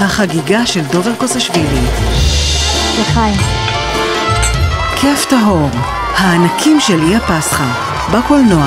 החגיגה של דובר קוסשווילי. לחיים. כיף טהור, הענקים של אי הפסחא, בקולנוע,